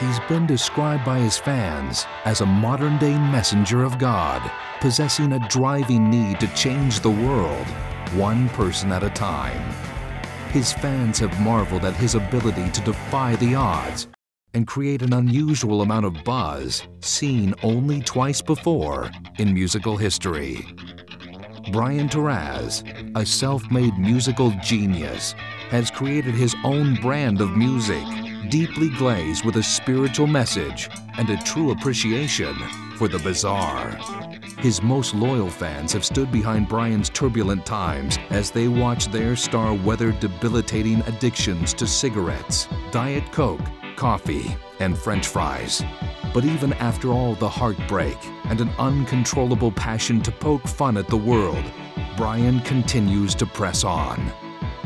He's been described by his fans as a modern day messenger of God, possessing a driving need to change the world, one person at a time. His fans have marveled at his ability to defy the odds and create an unusual amount of buzz seen only twice before in musical history. Brian Taraz, a self-made musical genius, has created his own brand of music, deeply glazed with a spiritual message and a true appreciation for the bizarre. His most loyal fans have stood behind Brian's turbulent times as they watch their star weather debilitating addictions to cigarettes, Diet Coke, coffee, and french fries. But even after all the heartbreak and an uncontrollable passion to poke fun at the world, Brian continues to press on.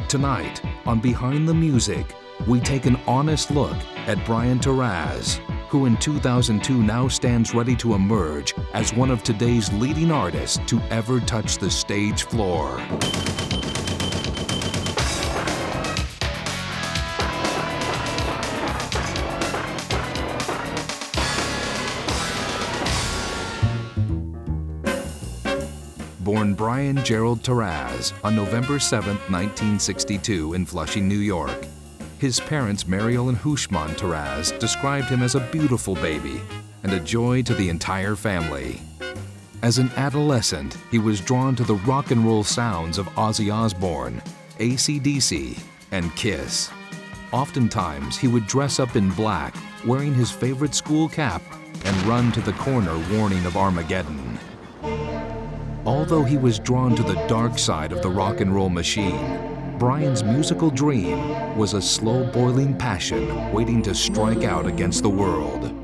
Tonight, on Behind the Music, we take an honest look at Brian Taraz, who in 2002 now stands ready to emerge as one of today's leading artists to ever touch the stage floor. Born Brian Gerald Taraz on November 7, 1962 in Flushing, New York. His parents, Mariel and Hushman Taraz, described him as a beautiful baby and a joy to the entire family. As an adolescent, he was drawn to the rock and roll sounds of Ozzy Osbourne, AC/DC, and Kiss. Oftentimes, he would dress up in black, wearing his favorite school cap, and run to the corner warning of Armageddon. Although he was drawn to the dark side of the rock and roll machine, Brian's musical dream was a slow boiling passion waiting to strike out against the world.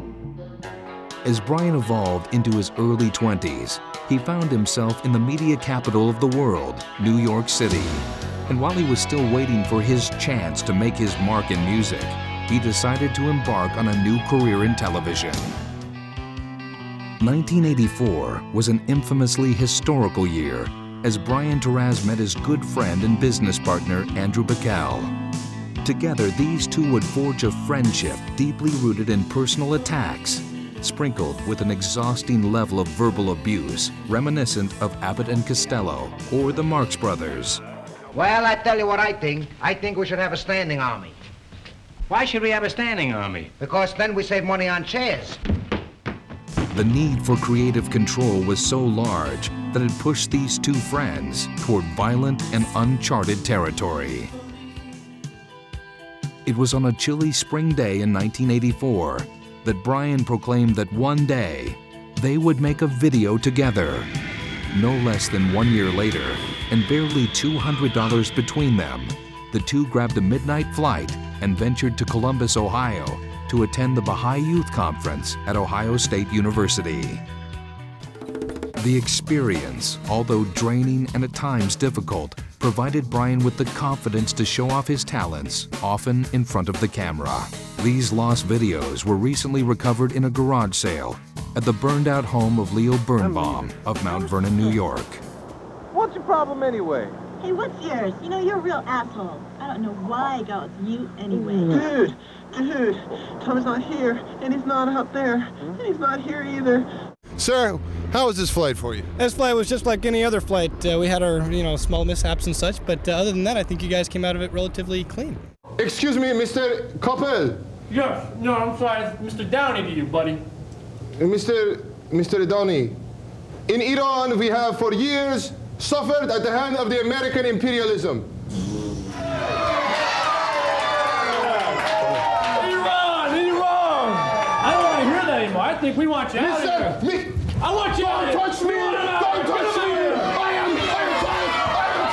As Brian evolved into his early 20s, he found himself in the media capital of the world, New York City. And while he was still waiting for his chance to make his mark in music, he decided to embark on a new career in television. 1984 was an infamously historical year as Brian Taraz met his good friend and business partner Andrew Bikel. Together, these two would forge a friendship deeply rooted in personal attacks, sprinkled with an exhausting level of verbal abuse reminiscent of Abbott and Costello or the Marx Brothers. Well, I tell you what I think. I think we should have a standing army. Why should we have a standing army? Because then we save money on chairs. The need for creative control was so large that had pushed these two friends toward violent and uncharted territory. It was on a chilly spring day in 1984 that Brian proclaimed that one day they would make a video together. No less than one year later, and barely $200 between them, the two grabbed a midnight flight and ventured to Columbus, Ohio to attend the Baha'i Youth Conference at Ohio State University. The experience, although draining and at times difficult, provided Brian with the confidence to show off his talents, often in front of the camera. These lost videos were recently recovered in a garage sale at the burned out home of Leo Birnbaum of Mount Vernon, New York. What's your problem anyway? Hey, what's yours? You know, you're a real asshole. I don't know why I got with you anyway. Dude, dude, Tom's not here, and he's not out there, and he's not here either. Sir, how was this flight for you? This flight was just like any other flight. Uh, we had our, you know, small mishaps and such, but uh, other than that, I think you guys came out of it relatively clean. Excuse me, Mr. Koppel. Yes, no, I'm sorry, it's Mr. Downey to you, buddy. Uh, Mr. Mr. Downey, in Iran, we have for years suffered at the hand of the American imperialism. Anymore. I think we want you out of here. Me, I want you don't of here. touch me! We want him out. Don't Get touch him me! out. I am, I am trying, I am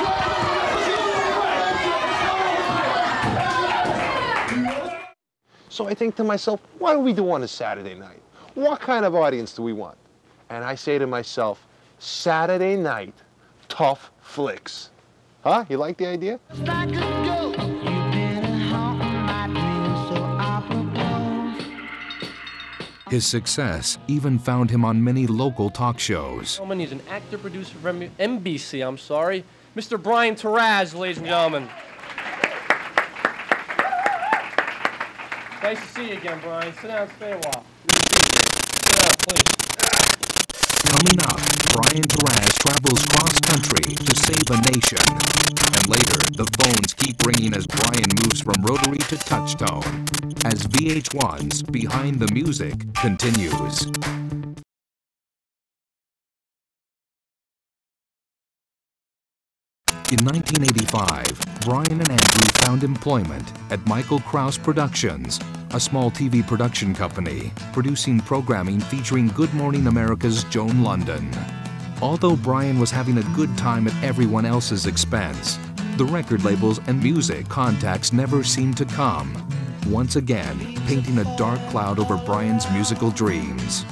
trying. So I think to myself, what do we do on a Saturday night? What kind of audience do we want? And I say to myself, Saturday night, tough flicks. Huh? You like the idea? His success even found him on many local talk shows. He's an actor, producer from NBC, I'm sorry. Mr. Brian Taraz, ladies and gentlemen. Nice to see you again, Brian. Sit down, stay a while. Sit down, please. Coming up, Brian Taraz travels cross country to save a nation. And later, the phones keep ringing as Brian moves from rotary to touchtone. As VH1's Behind the Music continues. In 1985, Brian and Andrew found employment at Michael Krause Productions, a small TV production company producing programming featuring Good Morning America's Joan Lunden. Although Brian was having a good time at everyone else's expense, the record labels and music contacts never seemed to come, once again painting a dark cloud over Brian's musical dreams.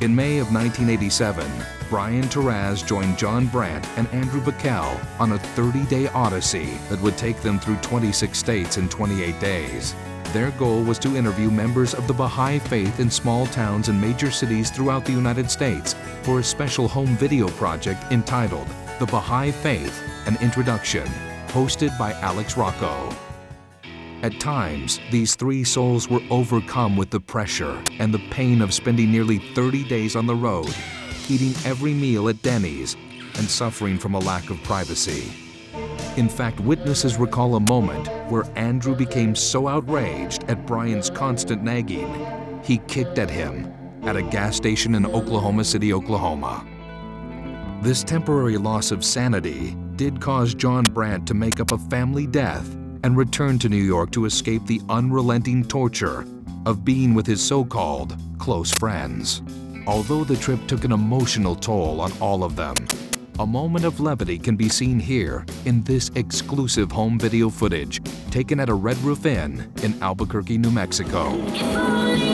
In May of 1987, Brian Taraz joined John Brandt and Andrew Backel on a 30-day odyssey that would take them through 26 states in 28 days. Their goal was to interview members of the Baha'i faith in small towns and major cities throughout the United States for a special home video project entitled The Baha'i Faith, An Introduction, hosted by Alex Rocco. At times, these three souls were overcome with the pressure and the pain of spending nearly 30 days on the road, eating every meal at Denny's, and suffering from a lack of privacy. In fact, witnesses recall a moment where Andrew became so outraged at Brian's constant nagging, he kicked at him at a gas station in Oklahoma City, Oklahoma. This temporary loss of sanity did cause John Brandt to make up a family death and return to New York to escape the unrelenting torture of being with his so-called close friends. Although the trip took an emotional toll on all of them, a moment of levity can be seen here in this exclusive home video footage taken at a Red Roof Inn in Albuquerque, New Mexico.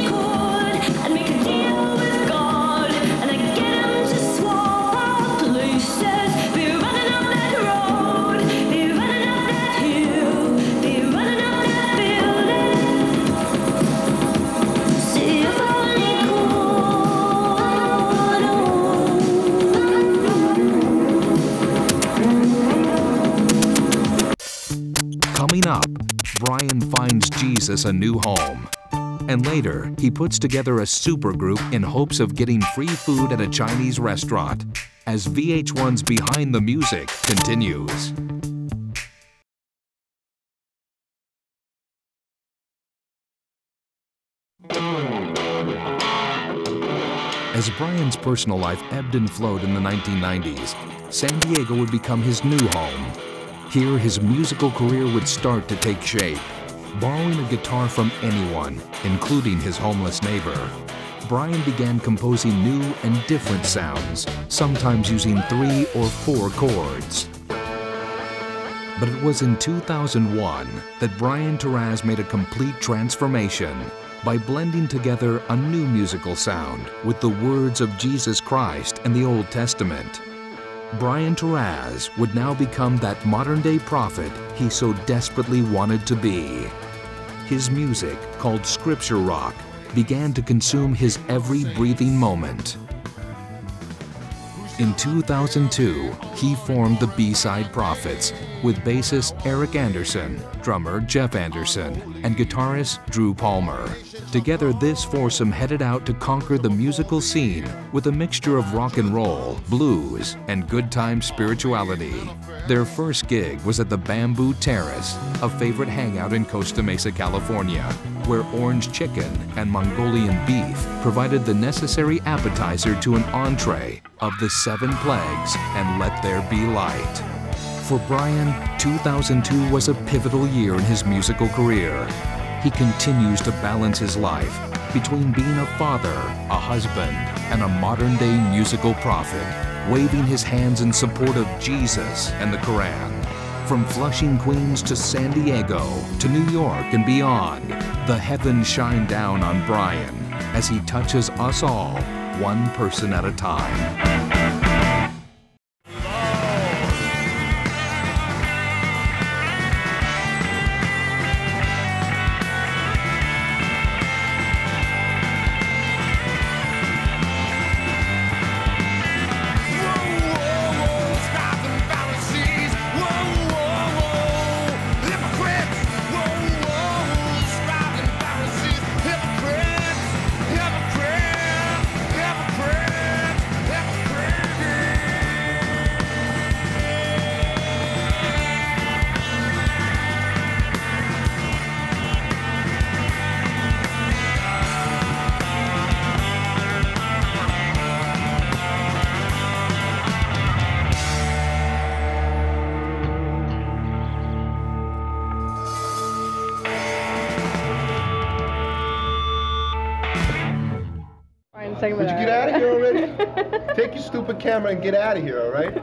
Jesus a new home. And later, he puts together a supergroup in hopes of getting free food at a Chinese restaurant as VH1's Behind the Music continues. As Brian's personal life ebbed and flowed in the 1990s, San Diego would become his new home. Here, his musical career would start to take shape. Borrowing a guitar from anyone, including his homeless neighbor, Brian began composing new and different sounds, sometimes using three or four chords. But it was in 2001 that Brian Taraz made a complete transformation by blending together a new musical sound with the words of Jesus Christ and the Old Testament. Brian Taraz would now become that modern-day prophet he so desperately wanted to be. His music, called Scripture Rock, began to consume his every breathing moment. In 2002, he formed the B-Side Prophets with bassist Eric Anderson, drummer Jeff Anderson, and guitarist Drew Palmer. Together, this foursome headed out to conquer the musical scene with a mixture of rock and roll, blues, and good time spirituality. Their first gig was at the Bamboo Terrace, a favorite hangout in Costa Mesa, California, where orange chicken and Mongolian beef provided the necessary appetizer to an entree of the seven plagues and let there be light. For Brian, 2002 was a pivotal year in his musical career. He continues to balance his life between being a father, a husband, and a modern-day musical prophet, waving his hands in support of Jesus and the Quran. From Flushing, Queens to San Diego to New York and beyond, the heavens shine down on Brian as he touches us all, one person at a time. Segment. Would you get out of here already? Take your stupid camera and get out of here, all right?